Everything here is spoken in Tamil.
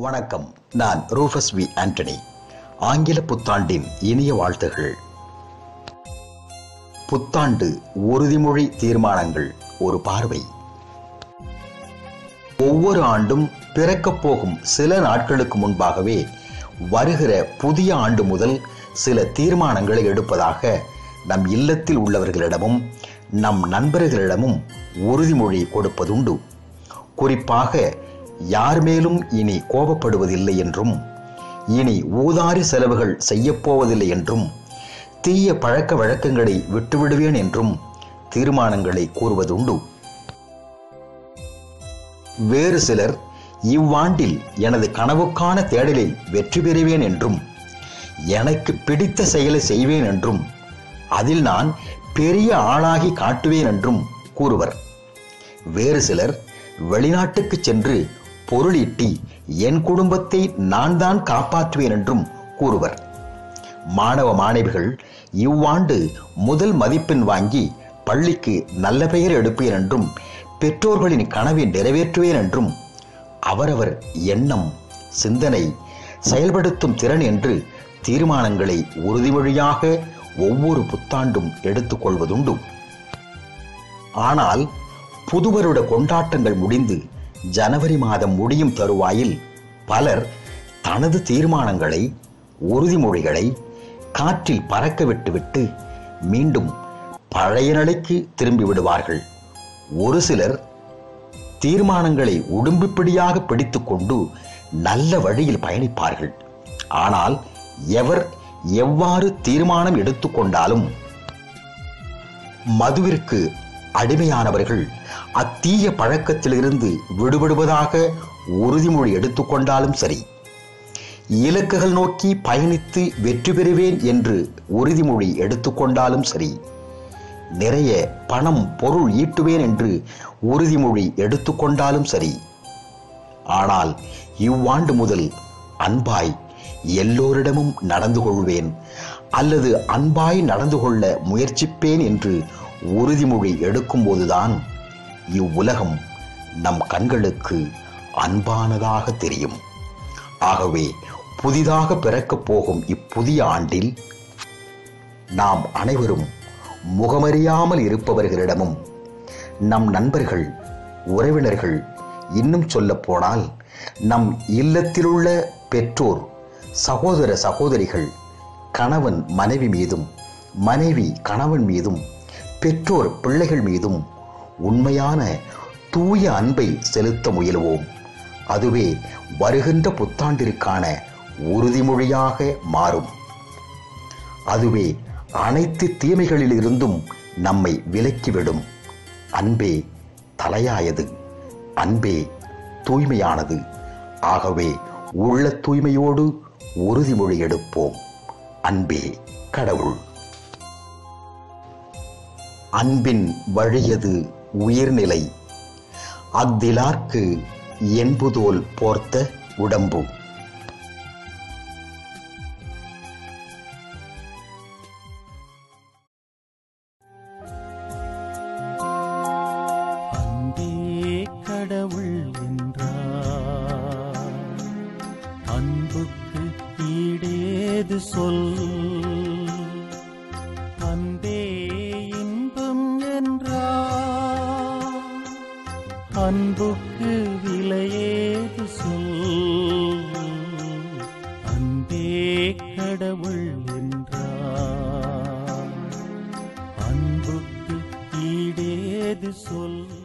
வணக்கம். நான் ரூஃபஸ் வி ஆண்டனி ஆங்கில புத்தாண்டின் இனிய வாழ்த்துகள். புத்தாண்டு உறுதிமொழி தீர்மானங்கள் ஒரு பார்வை. ஒவ்வொரு ஆண்டும் பிறக்கப் போகும் சில நாட்களுக்கு முன்பாகவே வருகிற புதிய ஆண்டு முதல் சில தீர்மானங்களை எடுப்பதாக நம் இல்லத்தில் உள்ளவர்களிடமும் நம் நண்பர்களிடமும் உறுதிமொழி கொடுப்பதுண்டு. குறிப்பாக யார் மேலும் இனி கோபப்படுவதில்லை என்றும் இனி ஊதாரி செலவுகள் செய்யப்போவதில்லை என்றும் தீய பழக்க வழக்கங்களை விட்டுவிடுவேன் என்றும் தீர்மானங்களை கூறுவதுண்டு. வேறு சிலர் இவ்வாண்டில் எனது கனவுக்கான தேடலில் வெற்றி பெறுவேன் என்றும் எனக்கு பிடித்த செயலை செய்வேன் என்றும் அதில் நான் பெரிய ஆளாகி காட்டுவேன் என்றும் கூறுவர். வேறு சிலர் வெளிநாட்டுக்கு சென்று பொருளீட்டி என் குடும்பத்தை நான் தான் காப்பாற்றுவேன் என்றும் கூறுவர். மாணவ மாணவிகள் இவ்வாண்டு முதல் மதிப்பெண் வாங்கி பள்ளிக்கு நல்ல பெயர் எடுப்பேன் என்றும் பெற்றோர்களின் கனவை நிறைவேற்றுவேன் என்றும் அவரவர் எண்ணம் சிந்தனை செயல்படுத்தும் திறன் என்று தீர்மானங்களை உறுதிமொழியாக ஒவ்வொரு புத்தாண்டும் எடுத்துக்கொள்வதுண்டு ஆனால் புதுவருட கொண்டாட்டங்கள் முடிந்து ஜனவரி மாதம் முடியும் தருவாயில் பலர் தனது தீர்மானங்களை உறுதிமொழிகளை காற்றில் பறக்க விட்டுவிட்டு மீண்டும் பழைய நிலைக்கு திரும்பி விடுவார்கள். ஒரு சிலர் தீர்மானங்களை உடும்புப்பிடியாக பிடித்துக்கொண்டு நல்ல வழியில் பயணிப்பார்கள். ஆனால் எவர் எவ்வாறு தீர்மானம் எடுத்துக்கொண்டாலும் மதுவிற்கு அடிமையானவர்கள் அத்தீய பழக்கத்திலிருந்து விடுபடுவதாக உறுதிமொழி எடுத்துக்கொண்டாலும் சரி. இலக்குகள் நோக்கி பயணித்து வெற்றி பெறுவேன் என்று உறுதிமொழி எடுத்துக்கொண்டாலும் சரி. நிறைய பணம் பொருள் ஈட்டுவேன் என்று உறுதிமொழி எடுத்துக்கொண்டாலும் சரி. ஆனால் இவ்வாண்டு முதல் அன்பாய் எல்லோரிடமும் நடந்து கொள்வேன் அல்லது அன்பாய் நடந்து கொள்ள முயற்சிப்பேன் என்று உறுதிமொழி எடுக்கும்போதுதான் இவ்வுலகம் நம் கண்களுக்கு அன்பானதாக தெரியும். ஆகவே புதிதாக பிறக்கப் போகும் இப்புதிய ஆண்டில் நாம் அனைவரும் முகமறியாமல் இருப்பவர்களிடமும் நம் நண்பர்கள் உறவினர்கள் இன்னும் சொல்லப்போனால் நம் இல்லத்திலுள்ள பெற்றோர் சகோதர சகோதரிகள் கணவன் மனைவி மீதும் மனைவி கணவன் மீதும் பெற்றோர் பிள்ளைகள் மீதும் உண்மையான தூய அன்பை செலுத்த முயலுவோம். அதுவே வருகின்ற புத்தாண்டிற்கான உறுதிமொழியாக மாறும். அதுவே அனைத்து தீமைகளிலிருந்தும் நம்மை விலக்கிவிடும். அன்பே தலையாயது அன்பே தூய்மையானது. ஆகவே உள்ள தூய்மையோடு உறுதிமொழி எடுப்போம். அன்பே கடவுள். அன்பின் வழியது உயிர்நிலை. அத்திலார்க்கு என்புதோல் போர்த்த உடம்பு. அன்பே கடவுள் என்றார். அன்புக்கு ஈடேது சொல். அன்புக்கு விலையேது சொல்? அன்பே கடவுள் என்றார். அன்புக்கு ஈடேது சொல்?